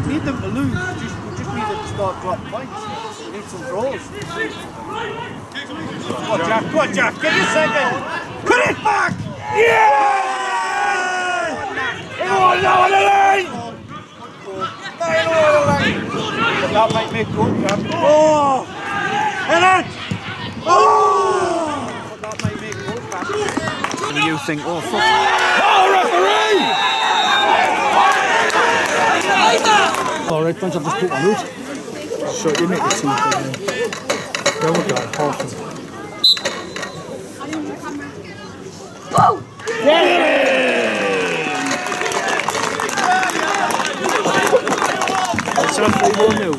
don't need them to lose, we just, we just need them to start dropping points. We need some draws. Go on, Jack, go on, Jack, get your second. Put it back! Yeah! Oh, no, on the line! That might make good, Jack. Oh! Helen! Oh! That might make good, Jack. And you think, oh, fuck. Oh, referee! Alright, thanks, I've just put one out. So you make the two. There we go, half of them. It's on 3 1 now.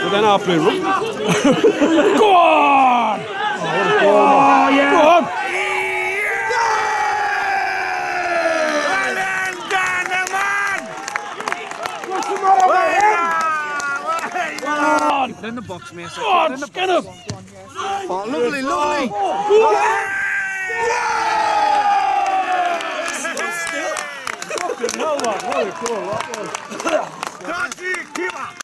But then I'll play rugby. Go on! Oh, yeah! Go on! Well done, Ganderman! What's the matter with him? Get in the box, mate. Go on, skin him! Oh, lovely, lovely. Oh, oh, oh. Yeah! Fucking hell, man. What a goal that was.